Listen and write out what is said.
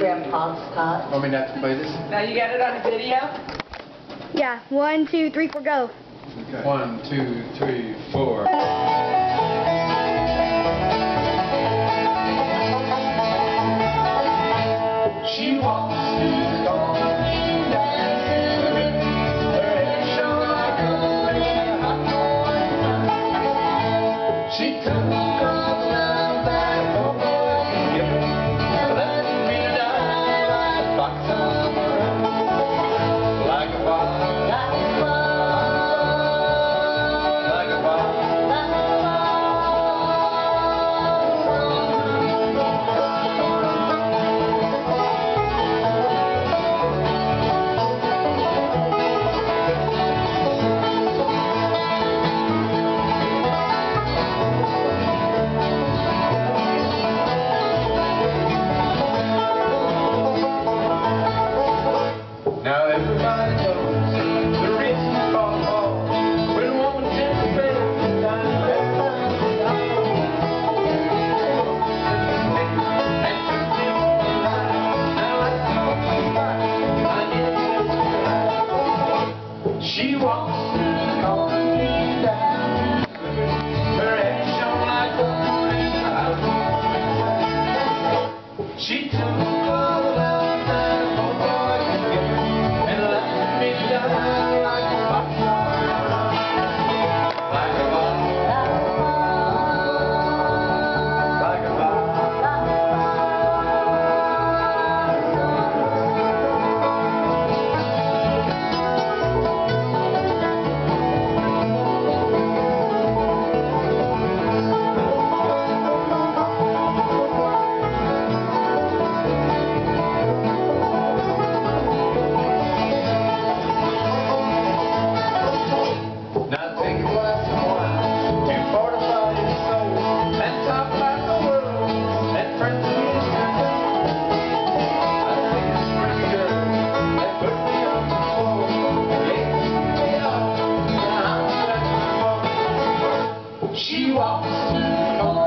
Grandpa's cot. Want me not to play this? Now you got it on video? Yeah. One, two, three, four, go. Okay. One, two, three, four. She walks through the door. She took Now everybody Senhor.